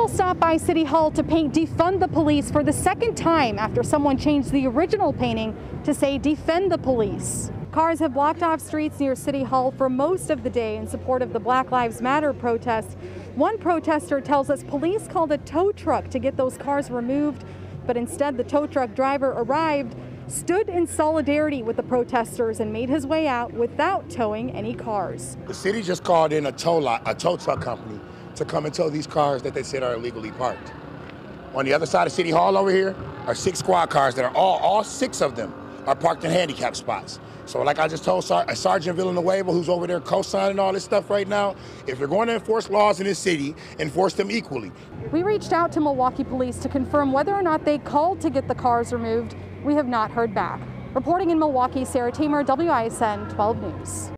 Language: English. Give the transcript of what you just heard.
People stopped by City Hall to paint Defund the Police for the second time after someone changed the original painting to say Defend the Police. Cars have blocked off streets near City Hall for most of the day in support of the Black Lives Matter protest. One protester tells us police called a tow truck to get those cars removed, but instead the tow truck driver arrived, stood in solidarity with the protesters, and made his way out without towing any cars. The city just called in a tow lot, a tow truck company to come and tow these cars that they said are illegally parked. On the other side of City Hall over here are six squad cars that are all, all six of them are parked in handicap spots. So like I just told Sar- Sergeant Villanueva, who's over there co-signing all this stuff right now, if you're going to enforce laws in this city, enforce them equally. We reached out to Milwaukee police to confirm whether or not they called to get the cars removed. We have not heard back. Reporting in Milwaukee, Sarah Tamer, WISN 12 News.